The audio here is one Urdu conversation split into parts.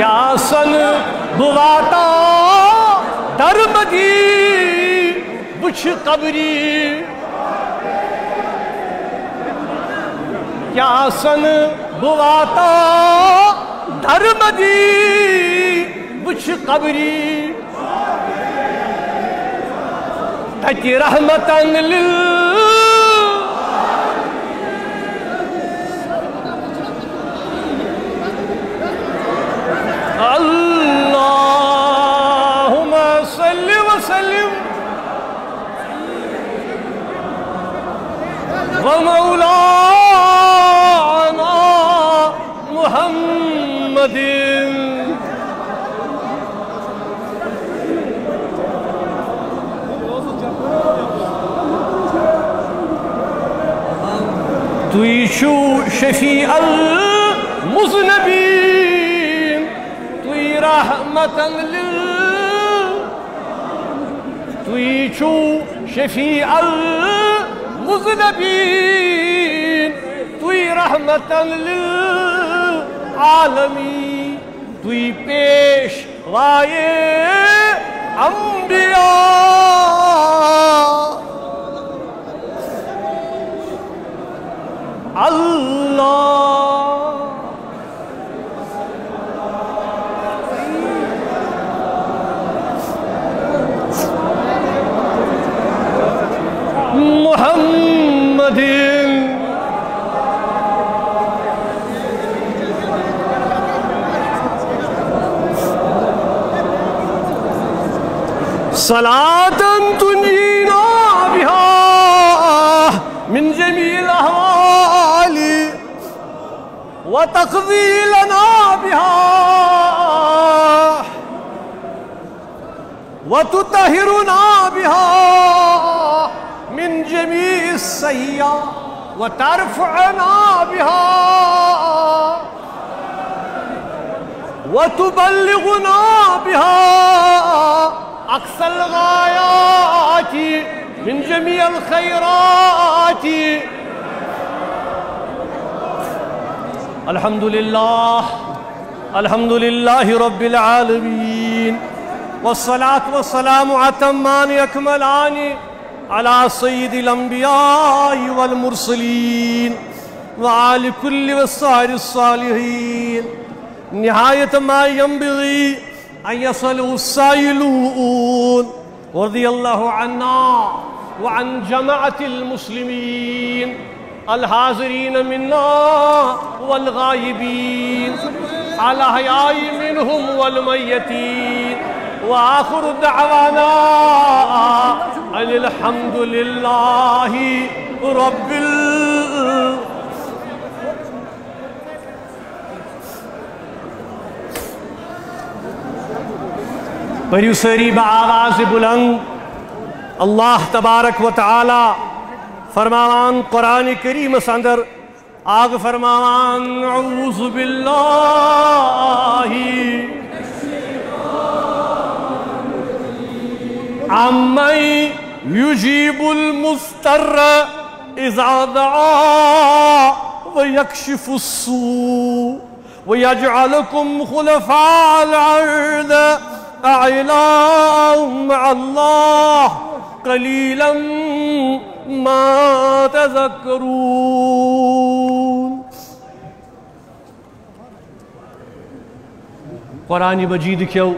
یا بواتا درمدی بچ قبری۔ یا سن بواتا درمدی بچ قبری۔ تکی رحمتاً لل ومولانا محمد. توي شفيع المذنبين. توي رحمة لل توي شفيع المذنبين توي رحمة للعالمين توي بيش غاية أنبياء الله صلاة تنجينا بها من جميع الأهوال وتقضي لنا بها وتطهرنا بها من جميع السيئات وترفعنا بها وتبلغنا بها أقصى الغايات من جميع الخيرات. الحمد لله الحمد لله رب العالمين. والصلاة والسلام عتمان أكملان على سيد الأنبياء والمرسلين وعلى كل والصائر الصالحين. نهاية ما ينبغي أن يصلوا السائلون رضي الله عنا وعن جماعة المسلمين الحاضرين منا والغائبين. على حياء منهم والميتين. وآخر دعوانا أن الحمد لله رب ال پریو سری با آواز بلند اللہ تبارک و تعالی فرماوان قرآن کریم سندر آگ فرماوان اعوذ باللہ عمن يجيب المستر إذا دعا ويكشف السوء ويجعلكم خلفاء الأرض أعلاء مع الله. قليلا ما تذكرون. قرآن مجید کیو؟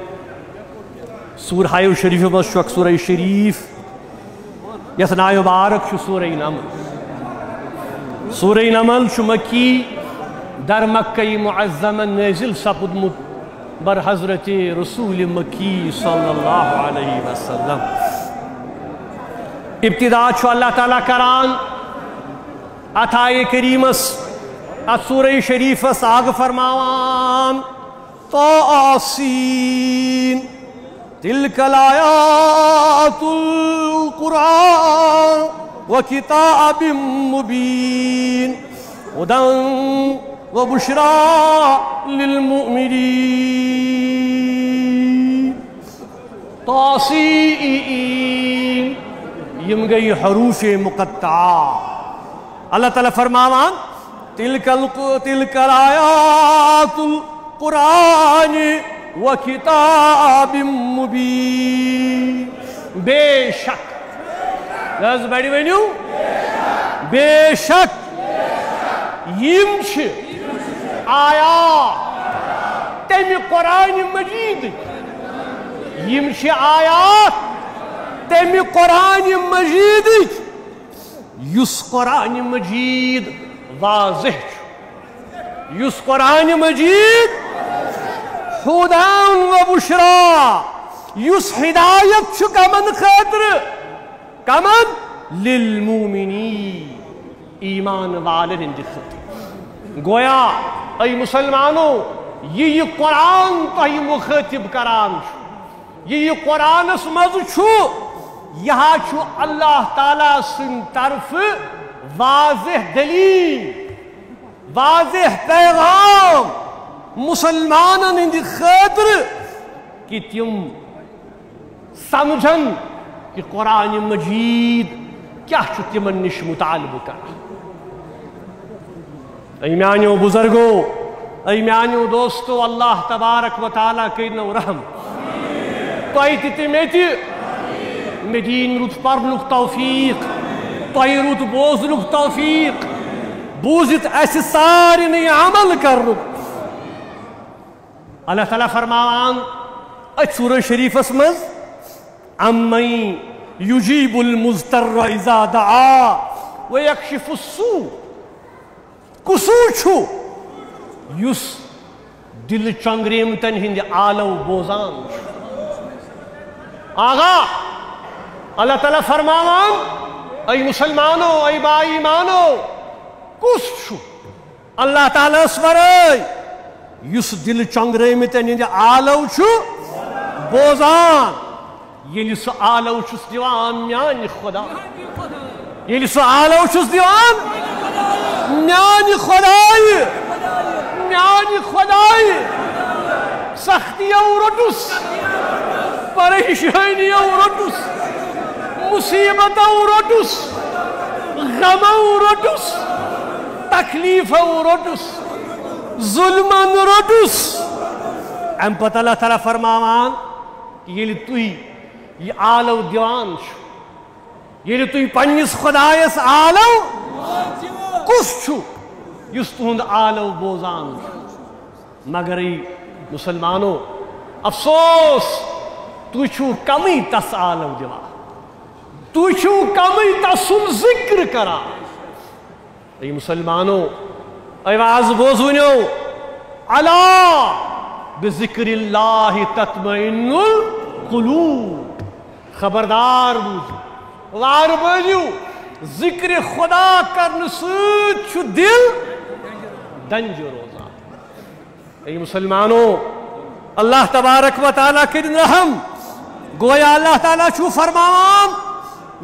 سورہ شریف مز شک سورہ شریف. یس نائے مبارک چھ سورہ نمل. سورہ نمل چھ مکی در مکہ معظم نازل سپدمت بر حضرت رسول مکی صلی اللہ علیہ وسلم۔ ابتدا چھ اللہ تعالیٰ کران اتھائے کریمس ات سورہ شریفس آگ فرماوان۔ طاسین تلك الآيات القرآن وكتاب مبين هدى وبشرى للمؤمنين. طاسيئين يمغي حروف مقطعة. الله تعالى فرماوان تلك تلك الآيات القرآن وكتاب مبين. بشك. لازم بڑی ونیو بشك. يمشي. یم چھ آیات قرآن مجید۔ یم چھ آیات تمی قرآن مجید۔ یس قرآن مجید واضح یس قرآن مجید ہودان و بشرا۔ یس ہدایت چھ کمن خاطر کمن؟ للمومنی ایمان والن ہند خاطر گویا ای مسلمانو، یہ یہ قرآن تہ مخاطب کران یہ یہ قرآن اس مز چھو۔ چھو اللہ تعالیٰ سن طرف واضح دلیل، واضح پیغام مسلمانن ہند خاطر کہ تم سمجھن کہ قرآن مجید کیا تمن نش مطالبہ کر ای میانیو بزرگو؟ ای دوستو؟ اللہ تبارک و تعالیٰ کرنو رحم تۄہہِ تہِ تہِ مےٚ تہِ مےٚ دِیِن رُت پرنُک توفیٖق تۄہہِ رُت بوزنُک توفیٖق بوٗزِتھ اَسہِ سارنٕے عمل کرنُک اللہ تعالیٰ فرماوان اتھ سورہ شریفس مز امن یجیب المزتر إذا دعا ویکشف السوء. کسو چھو یس دل چنگریمتن ہند آلو بوزان آغا اللہ تعالیٰ فرماوان ای مسلمانو ای با ایمانو کس چھو اللہ تعالیٰ سورائی یس دل چنگریمتن ہند آلو چھو بوزان یلی سو آلو چھس دیوان میانی خدا یلی سو آلو چھس دیوان نعم نانی خدای نانی نعم خدای سختی أو ردوس دوست پریشانی أو ردوس دوست مصیبت أو ردوس غم أو ردوس دوست تکلیف أو ردوس دوست ظلمان را ام پتہ اللہ تعالیٰ فرماوان ییٚلہِ تُہۍ یہِ آلو دِوان چھُو ییٚلہِ تُہۍ پنٛنِس آلو کس چھو یس آلو بوزان چھو مگر ای مسلمانو، افسوس، تُہۍ چھو کمی تس آلو دیوان تُہۍ چھو کمی تسن ذکر کران ای مسلمانو ای واز بوزونیو، علا بذکر اللہ تطمئن القلوب۔ خبردار بوزو۔ وار بوزیو۔ ذکر خدا کرن سوت چھو دل دنج روزا ای مسلمانو، اللہ تبارک و تعالیٰ کرن رحم، گویا اللہ تعالیٰ چھو فرمان،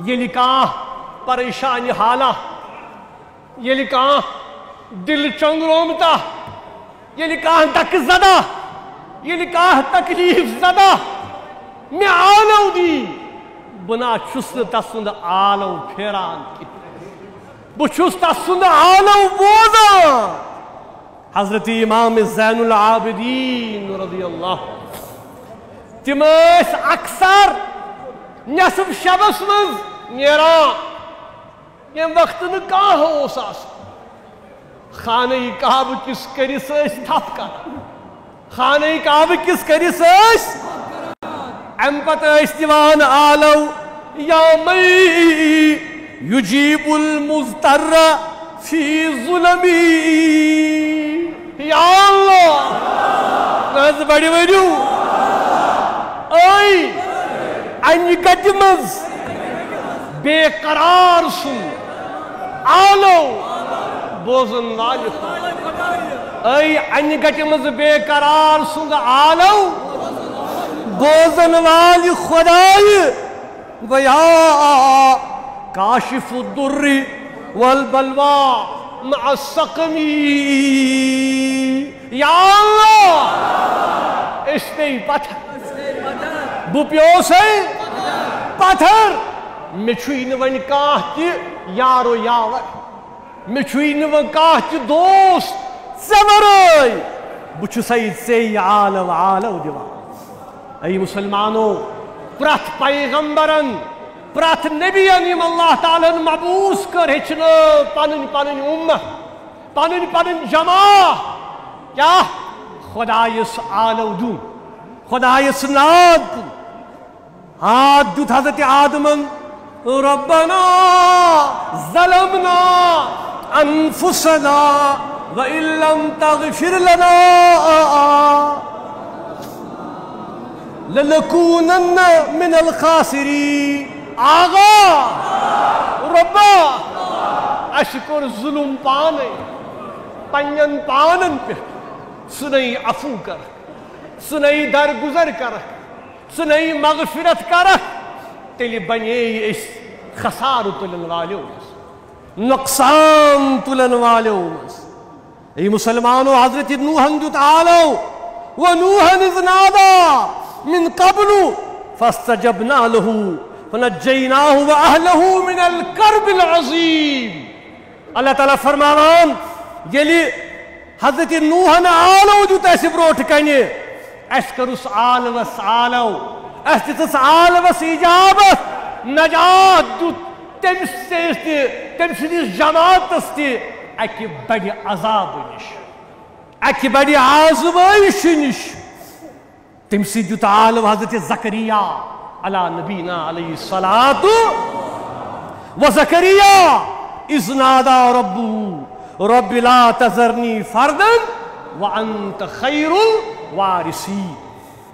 یہ لکاہ پریشانی حالہ یلی کان دل چنگرومتا یلی کان تک زدہ یلی کان تکلیف زدہ، میں آلو دی۔ بنا چھس چسن تسند آلو پھیران کی۔ بچس تسند آلو بوزا حضرت امام زین العابدین رضی اللہ۔ تم اکثر نصف شبس من نیران یم وقت نکاہ ہو ساس۔ خانہ کعب کس کرس اس تھپ کر۔ خانہ کعب کس کرس اس ام پتہ دیوان آلو یا می یجیب المزتر فی ظلمی یا اللہ ناز بڑی. ویڈیو اوئی انی کٹمز! بے قرار سن. آلو! بوزن والے اے ان گٹی مز بے قرار سن. آلو! بوزن والی خدای گیا کاشف الدر والبلوا مع السقمی یا اللہ! اس نے پتھر. بو پیوسے پتھر. میں چھوئی نوان کاہ تی یارو یاور. میں چھوئی نوان کاہ تی دوست. زمرائی بچو سید سے عالو عالو دیوا ای مسلمانو پرات پیغمبرن پرات نبیان یم اللہ تعالیٰ مبوس کر ہچن پانن پانن امہ پانن پانن جماع کیا خدا یس آلو دون خدا ناد کن ہاتھ دیت حضرت آدمن ربنا ظلمنا انفسنا أنفسنا وإن لم تغفر لنا۔ لنكونن من الخاسرين. آغا! ربا! أشكر ظلم پانے پنین پانن پہ سنئی عفو کر سنئی درگزر کر سنئی مغفرت کر تیلی بنی اس خسار تلن والیو نقصان تلن والیو ای مسلمانو حضرت نوحن تعالو ونوحن اذ نادا. من قبلو فاستجبنا له فنجیناہ و اہلہو من الكرب العظیم۔ اللہ تعالیٰ فرماوان یلی حضرت نوحن آلو جو تیسی بروٹ کنی اس کرس آلوس آلو اس تیس عالمس اجابت نجات تم تم سندس جماعتس تہ اکہ بڑ عذاب نش اکہ بڑ آزمائش نش تم سی دیت حضرت زکریہ علی نبینا علیہ الصلاة و زکریہ، اذ نادا ربو رب لا تذرنی فردن وانت خیر الوارثین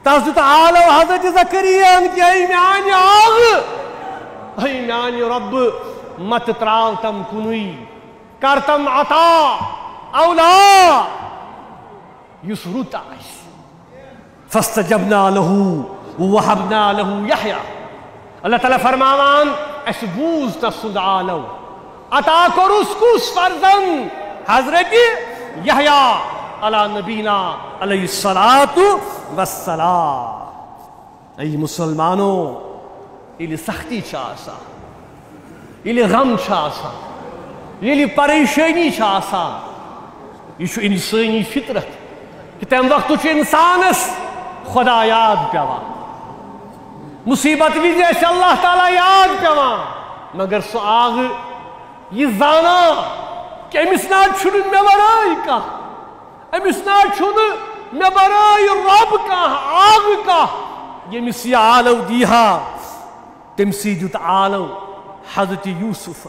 تس دیت آلو حضرت زکریان کی ایمیانی آغ ایمیانی رب، مت تراو تم کنوی کرتم عطا، اولا یس روت فاستجبنا له ووهبنا له يحيى. اللہ تعالیٰ فرماوان، اس بوز تصد آلو عطا کرس کس فرزن حضرت یحییٰ علی نبینا علیہ السلام والسلام. ای مسلمانو، ایلی سختی چاسا، ایلی غم چاسا، ایلی پریشانی چاسا. یہ انسانی فطرت، کہ تم وقت انسانس خدا یاد پیوان مصیبت وز اللہ تعالیٰ یاد پیوان مگر سو آگ یہ زانا کہ امس نا چھن مے ورائی کا۔ امس نا چھن مے ورائی رب کا، آگ کا۔ یمس یہ آلو دیہا۔ تم سی دیت آلو، حضرت یوسف۔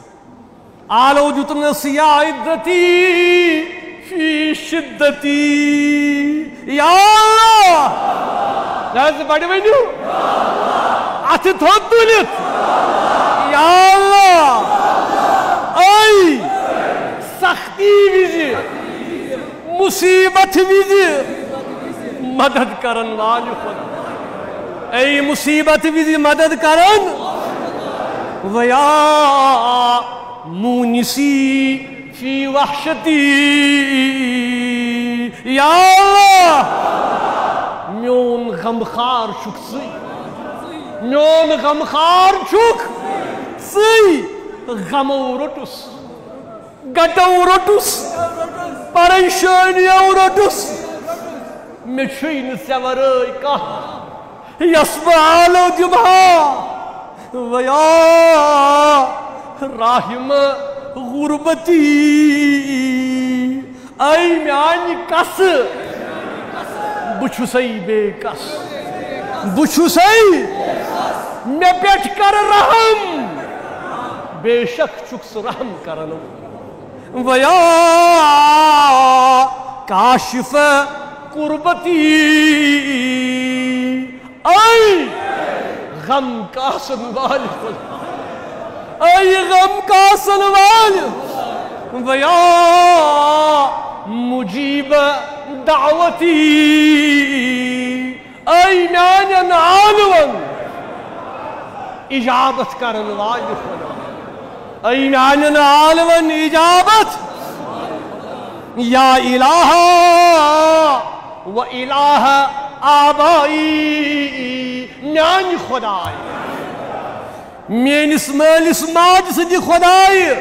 آلو دیتنس یا عدتی، فی شدتی۔ یا لحظ بڑی ونیو اتھ تھوت تلت یا اللہ اے سختی وزی مصیبت وزی مدد کرن والی خدا اے مصیبت وزی مدد کرن ویا مونسی فی وحشتی یا اللہ غمخار چھک سی میون غمخار چھک سی غمو رٹس گٹو رٹس پریشانیو رٹس. میں چھوئی نسے ورائی کہا یسبالو دمہا ویا راہم غربتی. اے میانی کس بچھوسی بے کس۔ بچھوسی میں پیٹ کر رحم۔ بے شک چکس رحم کرنو ویا کاشف قربتی۔ اے غم کاسن والی خدا اے غم کاسن والی ویا مجیب دعوتي. أين أنا عالوا إجابة کر الله أين أنا عالوا إجابة. يا إله. وإله آبائي. نان خداي. من اسم الاسماج سدي خداي.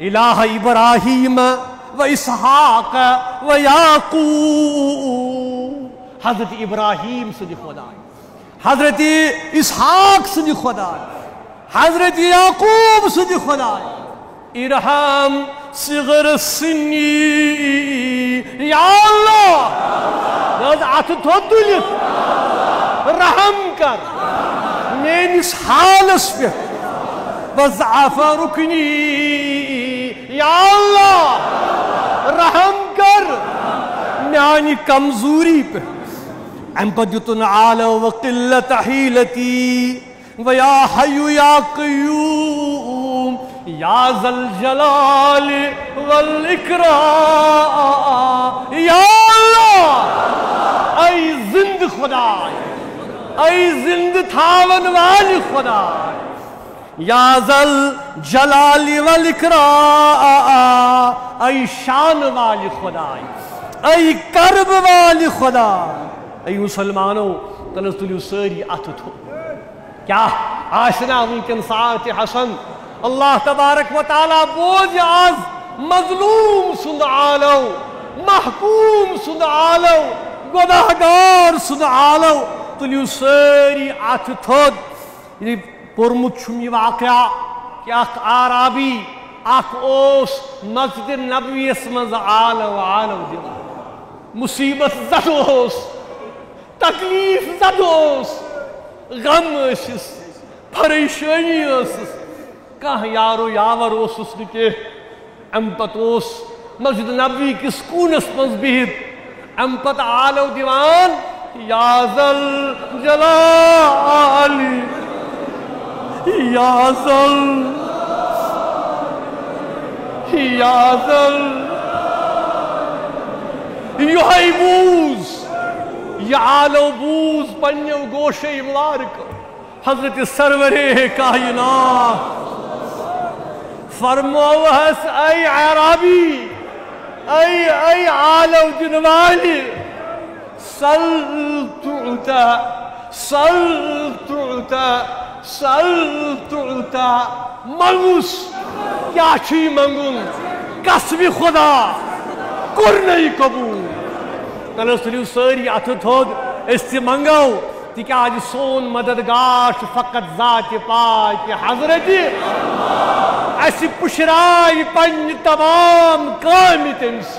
إله إبراهيم. وإسحاق ويعقوب. حضرت إبراهيم سنة خدا حضرت إسحاق سنة خدا حضرت يعقوب سنة خدا إرحام صغر السن. يا الله. تفضل. رحم کر میٲنِس حالس پٮ۪ٹھ وضعف رُکنی یا اللہ، رحم کر۔ میانی کمزوری پہ۔ ام پدیتن عالو وقلت حیلتی۔ ویا حیو یا قیوم، یا ذا الجلال والاکرام۔ یا اللہ، ای زند خدا ای زند تھاون والی خدا یا ذل جلال والاکرام، ای شان والی خدا ای کرب والی خدا ای مسلمانوں تنس تلیو ساری اتھ تھو کیا؟ آشنا ونکن ساعت حسن۔ اللہ تبارک و تعالی بوجھ آز مظلوم سند آلو محکوم سند آلو گناہگار سند آلو تلیو ساری اتھ تھود یعنی یہ پورمت چھم واقعہ کہ اخ آرابی اخ اوس مسجد نبوی اسمز آلو آلو دل مصیبت زد اوس، تکلیف زد اوس، غم اسس، پریشانی اسس۔ کہاں یارو یاور اوسس نکے ام پت اوس مسجد نبوی کس کونس منز بہت؟ ام پت آلو دیوان یا ذل جلالی یا ذل یا ذل یوہی بوز بوز پنیو گوشے مبارک حضرت سرور کائنات فرموہس اے عربی اے اے آلو جنوانی سل تعتا سل تعتا سل تعتا منگوس کیا چھی منگون قسم خدا کرنے قبول۔ تلس تلیو ساری اتھ تھود، اس تی منگو تکیاز سون مددگار فقط ذات پاک حضرت۔ اسی پشرائی پنج تمام کامی تمس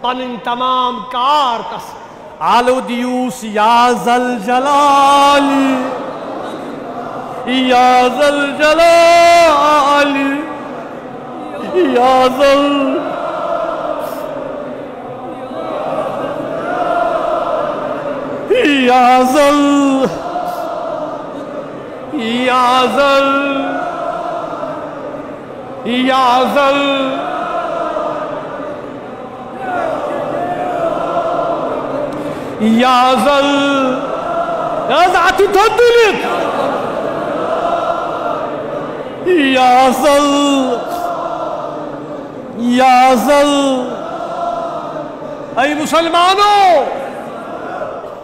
پنن تمام کار تس آلو دیوس یا زل جلالی يا ذا الجلال يا ذا ال... يا ذا ال... يا ذا ال... يا ذا ال... يا ذا ال... يا ذا تدلك یا ذل یا ذل ای مسلمانوں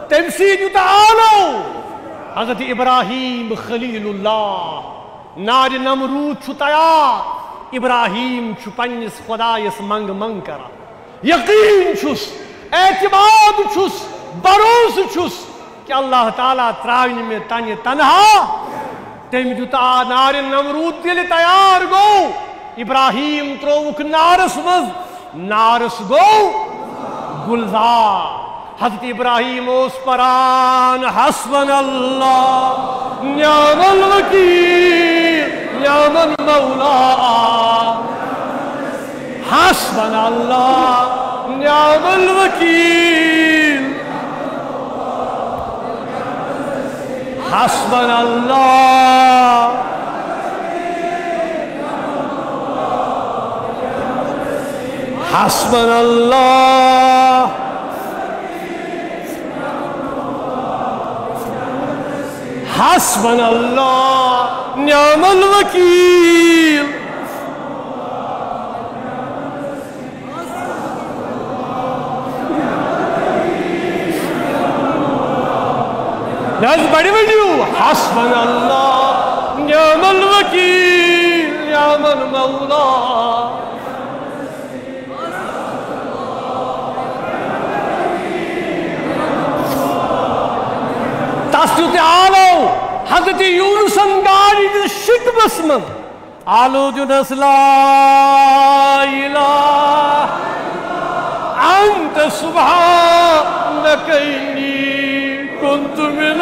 تمسید تعالو۔ حضرت ابراہیم خلیل اللہ، نار نمرود چھو تیار ابراہیم چھو پنس خدایس منگ منگ کرا۔ یقین چھس، اعتماد چھس بروس چھس کہ اللہ تعالیٰ تراؤن میں تن تنہا۔ تم دیتا نار نمرود دل تیار گو۔ ابراہیم تروک نارس مز نارس گو۔ گلزار۔ حضرت ابراہیم اس پران۔ حسبن اللہ۔ نعم الوکیل۔ نعم المولا۔ حسبن اللہ۔ نعم الوکیل۔ حسبنا الله. حسبنا الله. حسبنا الله. نعم الوكيل. لازم بڑی ویڈیو حسبنا الله نعم الوكيل نعم المولى تاسو تے آلو حضرت یونس انگاری دے شک بسمن. آلو جو نسلا الہ انت سبحانک كنت من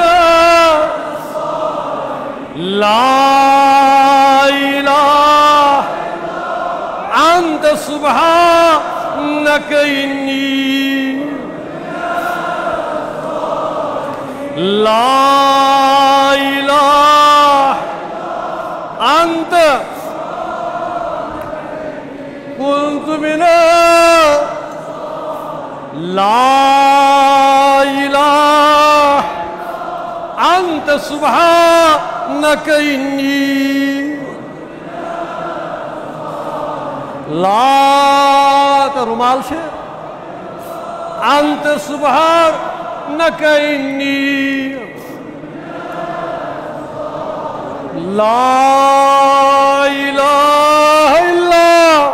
لا إله أنت سبحانك إني لا إله. أنت كنت من لا أنت سبحانك إني لا ترمال شيء. أنت سبحانك إني لا إله إلا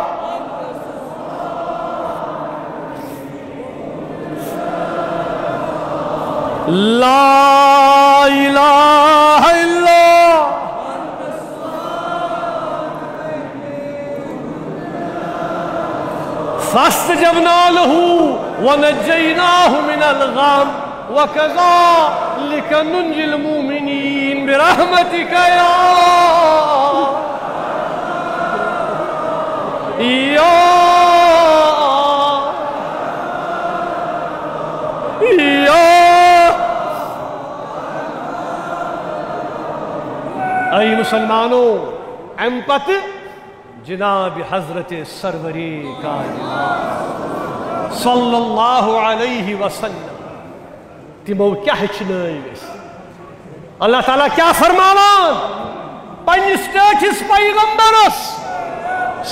لا فاستجبنا له ونجيناه من الغم. وكذلك ننجي المؤمنين برحمتك يا يا أي مسلمانوں پت جناب حضرت سروری کائنات صلی اللہ علیہ وسلم. تمو کیا ہچنائیس اللہ تعالیٰ کیا فرماوان پنس ٹاٹس پیغمبرس.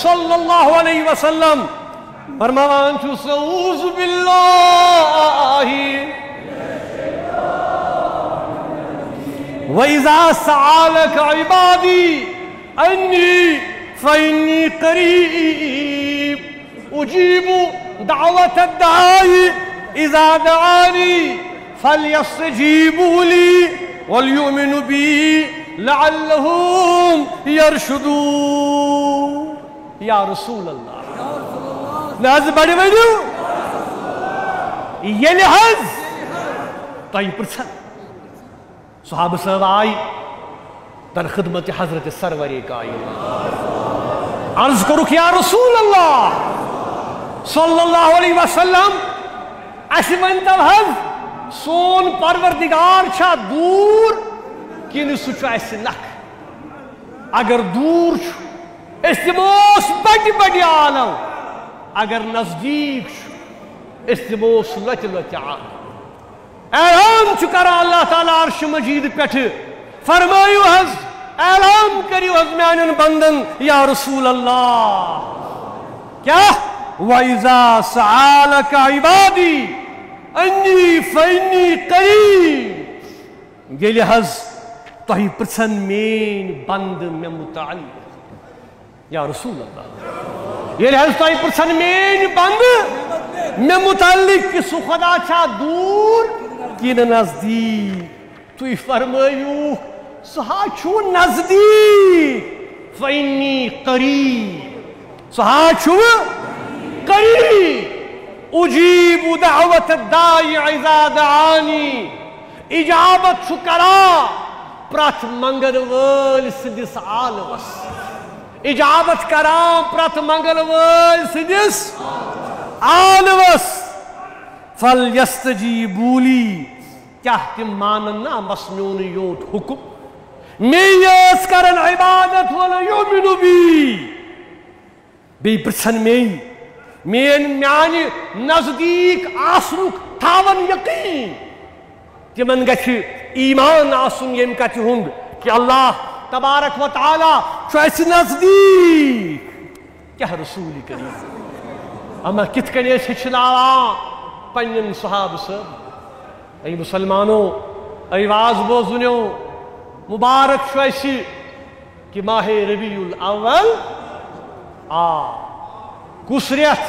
صلی اللہ علیہ وسلم. فرماوان چھو سعوذ باللہ. وَإِذَا سَعَالَكَ عِبَادِي أَنِّي فإني قريب أجيب دعوة الداعي. إذا دعاني فليستجيبوا لي وليؤمنوا بي لعلهم يرشدون. يا رسول الله. ناز بڑی بڑی. یہ لحظ طيب پرسن صحابہ سلام آئی در خدمت حضرت سرور کائی عرض کرُکھ یا رسول اللہ صلی اللہ علیہ وسلم اَسہِ ؤنۍتو حظ سون پروردگار چھا دوٗر کِنہٕ سُہ چھُ اَسہِ نکھٕ اگر دوٗر چھُ أسۍ دِموس بڑِ بڑِ عالم۔ اگر نزدیٖک چھُ أسۍ دِموس لۄتہِ لۄتہِ عالم۔ اعلان چھُ کران اللہ تعالیٰ عرش مجید پٮ۪ٹھٕ فرمٲیِو حظ اعلان کٔرِو حظ میانٮ۪ن بندن، یا رسول اللہ۔ کیٛاہ وَإِذَا سَعَالَكَ عِبَادِي، أَنِّي فَإِنِّي قَرِيب۔ ییٚلہِ حظ تۄہہِ پرٛژھن میٲنۍ بنٛد مےٚ مُتعلق۔ یا رسول اللہ۔ ییٚلہِ حظ تۄہہِ پرٛژھن میٲنۍ بنٛد مےٚ مُتعلق کہِ سُہ خۄدا چھا دوٗر کِنہٕ نزدیٖک۔ تُہۍ فرمٲیِو سُہ حظ چھُ نزدیٖک۔ فینی قریٖب سُہ حظ چھُ قریٖب۔ اُجیٖب دعوت داعی اذا دعانی۔ اجابت چھُ کران پرٛٮ۪تھ منگن وٲلۍ سٕنٛدِس عالمس اجابت کران پرٛٮ۪تھ منگن وٲلۍ سٕنٛدِس عالمس فل یستجی بولی کیا تم مانن نا بس میون یوت حکم؟ میں یس کرن عبادت ولا یومنو بی بی پرسن میں مین میانی نزدیک آسنک تھاون یقین تمن گچھ ایمان آسن یم کت ہند کہ اللہ تبارک و تعالی چھو اس نزدیک کیا رسول کریم اما کت کنی اس ہچناوان پنن صحاب صاحب ای مسلمانو ای واز بوزنیو مبارک شو ایسی کہ ماہ ربیع الاول آ. کس ریت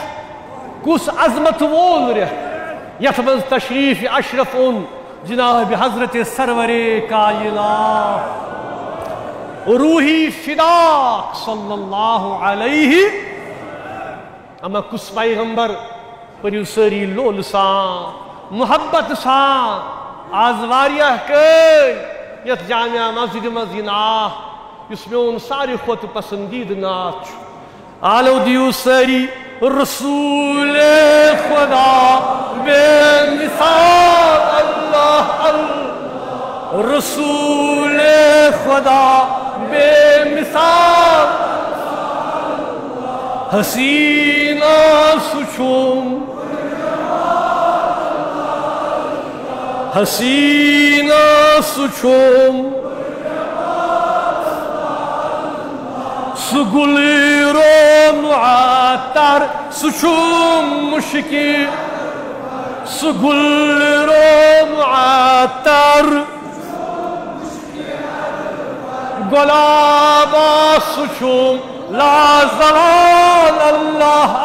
کس عظمت وول ریت یت من تشریف اشرف ان جناب حضرت سرور کائنات روحی فداک صلی اللہ علیہ. اما کس پیغمبر؟ پریو سری لول سان محبت سان آز واریاہ کئی یت جامعہ مسجد مز یہ ناہ اس میون ساری خود پسندید ناچ آلو دیو سری رسول خدا، بے مثال اللہ اللہ. رسول خدا، بے مثال حسینہ سچوم. حسینہ سچوم سگل رو معطر سچوم مشکی سگل رو معطر گلابا سچوم لا زلال اللہ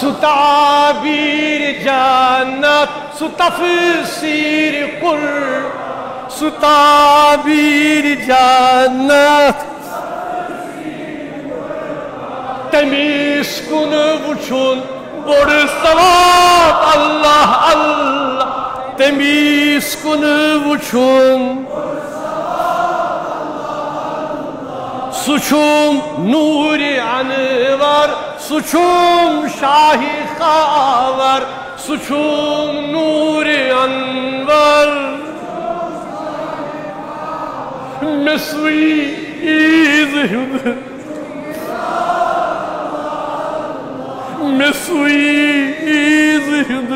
Suta bir canat, su tafsir kur. Suta bir canat, temiz kunu buçun boru salat Allah Allah. Temiz kunu buçun suçum nuri anı var. خاور سچوم نور انور مسوی ایز ہند مسوی ایز ہند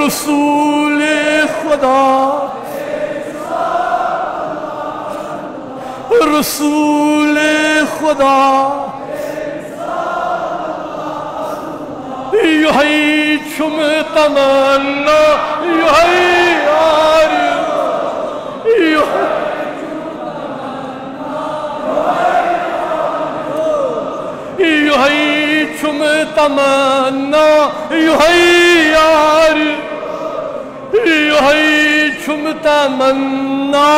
رسول خدا رسول خدا. یہی چم تمنا یہی آر چم تمنا یہی یہی چم تمنا.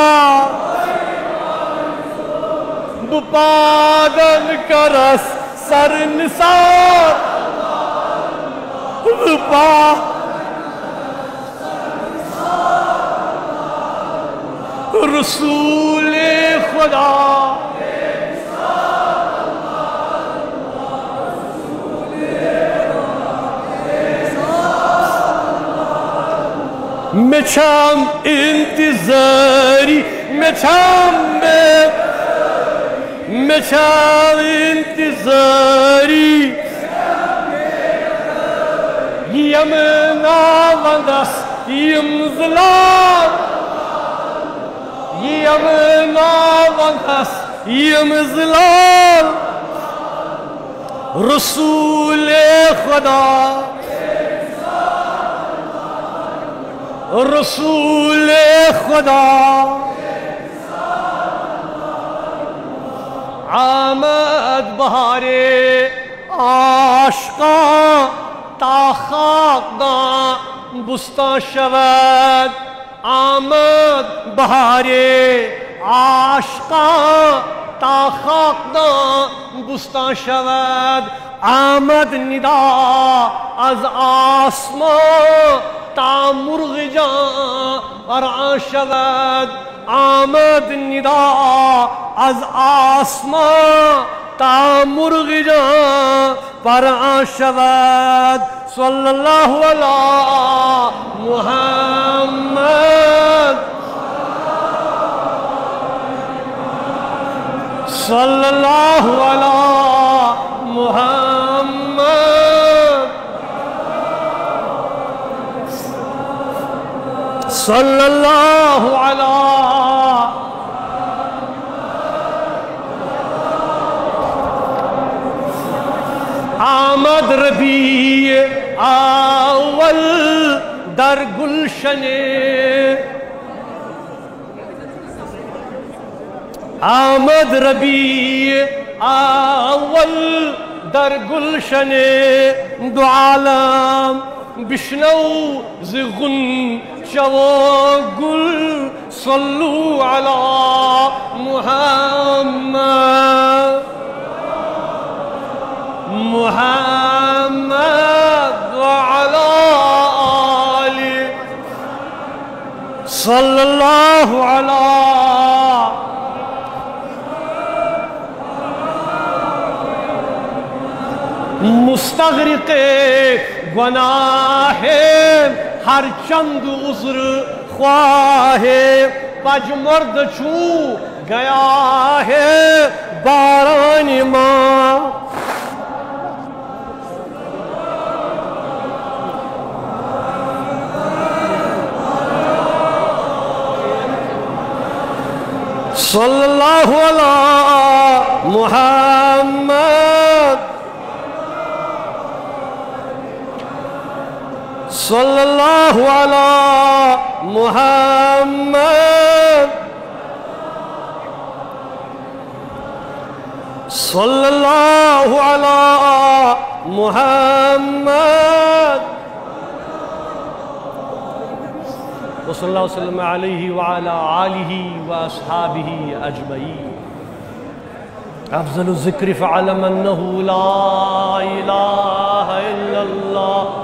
بپادل کرس سر نثار بپا رسول خدا مچام انتظاری مچام مچام انتظاری یم ناوندس یم ظلام یم ناوندس یم ظلام رسول خدا رسول خدا آمد بہار عاشقاں تا خاکداں بستان شود آمد بہار عاشقاں تا خاکداں بستان شود. آمد ندا از آسمان تا مرغ جان ارعان شود. آمد ندا از آسمان تا مرغ جان پرعان شود. صلی اللہ علیہ محمد. صلی اللہ علیہ محمد. صلی اللہ علیہ آمد ربیع اول در گلشن آمد ربیع أول در گلشن دو عالم بشنو زغن شوا گل صلو علی محمد. محمد وعلى آله. صلى الله على مستغرق گناہ ہر چند عذر خواہ پجمرد چھو گیا ہے باران ماں صلی اللہ علیہ محمد صلى الله على محمد. صلى الله على محمد. وصلى الله وسلم عليه وعلى آله وأصحابه أجمعين. أفضل الذكر فاعلم أنه لا إله إلا الله.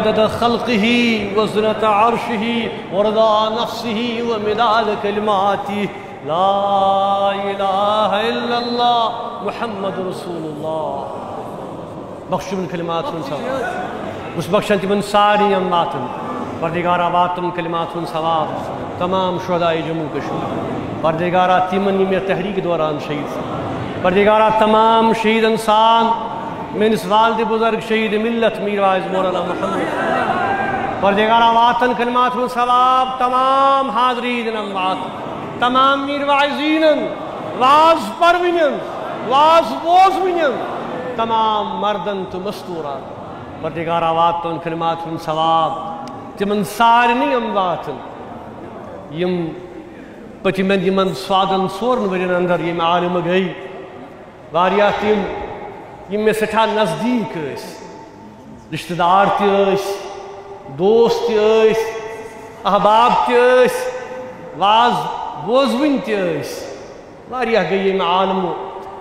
اللہ بیعدد خلقه وزنة عرشه ورضا نفسه ومداد کلماته لا الہ الا اللہ محمد رسول اللہ بخش من کلمات من ثواب اس بخشن تمن ساری اماتن پردگارہ واتن کلمات من ثواب تمام شہدائی جموں کشمیر پردگارہ تمن یم تحریک دوران شہید. پردگارہ تمام شہید انسان میرس والد بزرگ شہید ملت میر وائز مولانا محمد۔ پردگارہ واتن کلمات من ثواب، تمام حاضرین امات تمام میر وائزین واز پرونین واز بوزونین تمام مردن تو مستوران پردگارہ واتن کلمات من ثواب، تمن سارنی امواتن یم پتمن یمن سوادن سورن ورین اندر، یم عالم گئی۔ واریاہ تم یم میں سٹھا نزدیک اس رشتہ دار تیس دوست تیس احباب تیس واز بوزون تیس واریاہ گئی یم عالم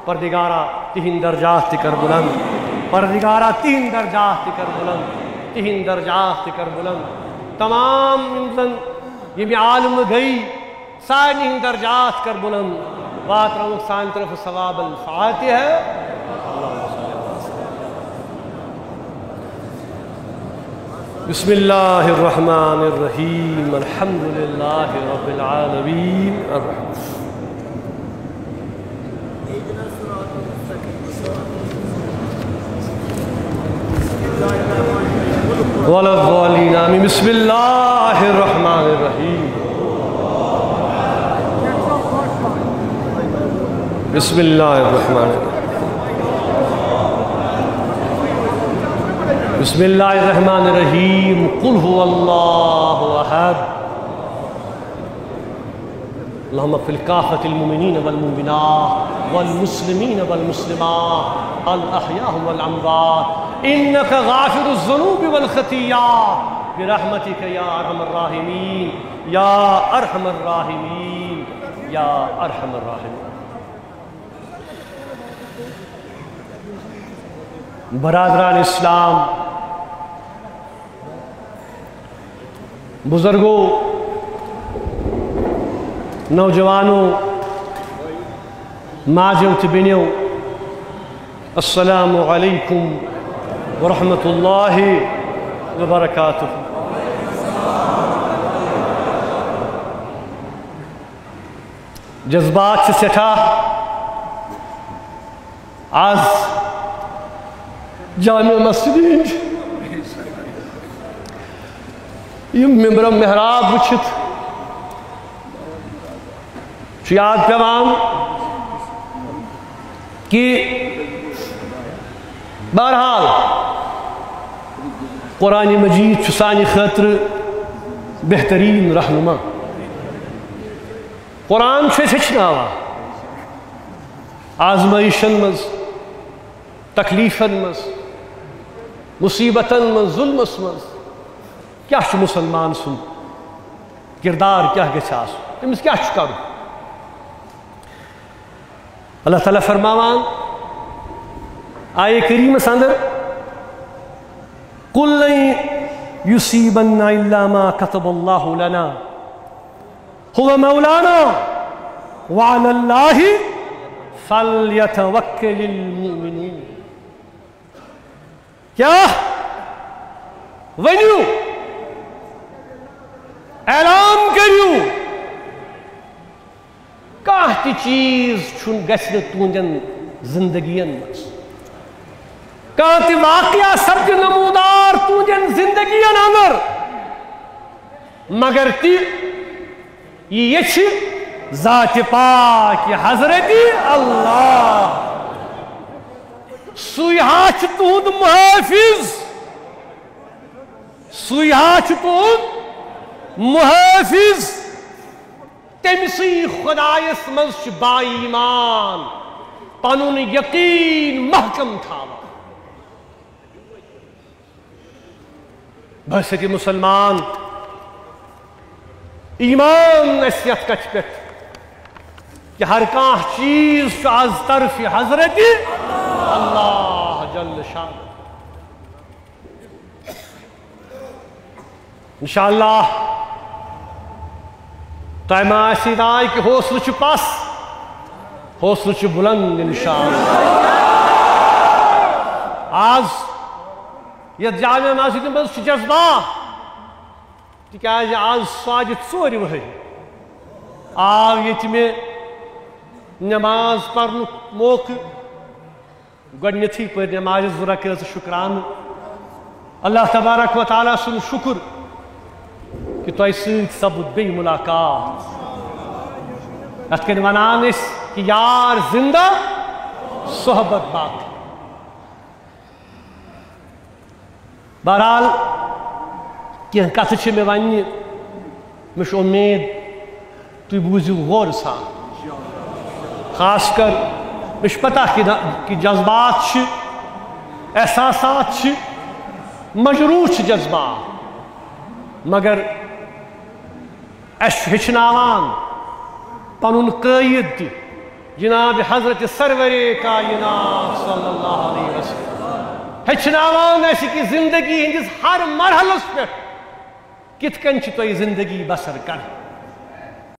پردگارہ تہن درجات تکر بلند پردگارہ تہن درجات تکر بلند تہن درجات تکر بلند تمام انسان یہ عالم گئی سانی درجات کر بلند بات رہو سان طرف ثواب الفاتحہ بسم اللہ الرحمن الرحیم الحمد للہ رب العالمین الرحمن آمين. بسم الله الرحمن الرحيم. بسم الله الرحمن الرحيم. بسم الله الرحمن الرحيم قل هو الله أحد اللهم اغفر كافة المؤمنين والمؤمنات والمسلمين والمسلمات الأحياء والأموات إنك غافر الذنوب والخطيئات برحمتك يا أرحم الراحمين يا أرحم الراحمين يا أرحم الراحمين برادران اسلام بزرگوں نوجوانوں ماجو تبنیو السلام علیکم ورحمة الله وبركاته جذبات سے سٹھا آز جامع یم ممبر محراب وچھت۔ یاد پیوان کہ بہرحال قرآن مجید سانہ خاطر بہترین رہنما۔ قرآن ہچناوا آزمائشن مز تکلیفن مز مصیبتن مز ظلمس مز۔ کیا مسلمان سن کردار کیا گھس تمس کیا کر اللہ تعالیٰ فرماوان آئے کریم سندر قل لن يصيبن إلا ما كتب الله لنا هو مولانا وعلى الله اعلان کریو۔ کانٛہہ تہِ چیٖز چھُنہٕ گژھِ نہٕ تُہنٛدٮ۪ن زندگین۔ منٛز کانتی واقعہ سبج نمودار تجھن زندگی اندر۔ مگر تی یہ چھ ذات پاک حضرت اللہ۔ سیہا چھ محافظ۔ سیہا چھ تہد محافظ تمسی خدایس مز با ایمان پنن یقین محکم تھاوا۔ بحثت مسلمان، ایمان نصیت کچھ پت کہ ہر کان چیز از طرف حضرت اللہ جل شان۔ انشاءاللہ تۄہہِ ما آسہِ راے پس حوصلہٕ چھُ بُلند اِنشاء آز یتھ جامع مسجد منٛز چھُ جذبات تِکیٛازِ آز ساجہِ ژورِ ؤہٕرۍ آو ییٚتہِ مےٚ نٮ۪ماز پرنُک موقعہٕ گۄڈنیٚتھٕے پٔر نٮ۪مازِ زٕ رکٲژ شُکرانہٕ اللہ تبارک و تعالیٰ سُنٛد شُکُر کہ تۄہہِ سۭتۍ سپُد بیٚیہِ مُلاقات۔ یتھ کٔنۍ ونان یار زِنٛدٕ صحبت باقٕے بہرحال کینٛہہ کتھٕ چھِ مےٚ وننہِ مےٚ چھُ اُمید تُہۍ سان خاص کر مےٚ چھُ پتہ کہ جذبات احساسات چھِ، مجروح جذبات۔ مگر اَسہِ چھُ ہیٚچھناوان پنُن قٲیِد جناب حضرت سرور کائنات صلی اللہ علیہ وسلم۔ ہیٚچھناوان اَسہِ کہ زندگی ہندس ہر مرحلس پہ کِتھ کن چھِ زندگی بسر کرٕنۍ